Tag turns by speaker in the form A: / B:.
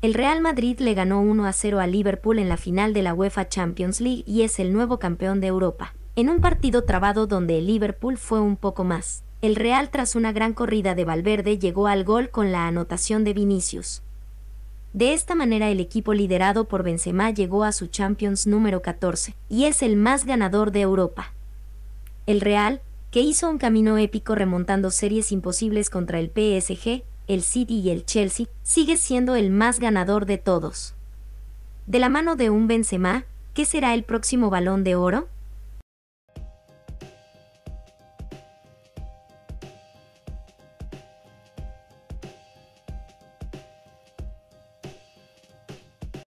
A: El Real Madrid le ganó 1 a 0 a Liverpool en la final de la UEFA Champions League y es el nuevo campeón de Europa. En un partido trabado donde el Liverpool fue un poco más. El Real tras una gran corrida de Valverde llegó al gol con la anotación de Vinicius. De esta manera el equipo liderado por Benzema llegó a su Champions número 14 y es el más ganador de Europa. El Real, que hizo un camino épico remontando series imposibles contra el PSG, el City y el Chelsea, sigue siendo el más ganador de todos. De la mano de un Benzema, ¿qué será el próximo balón de oro?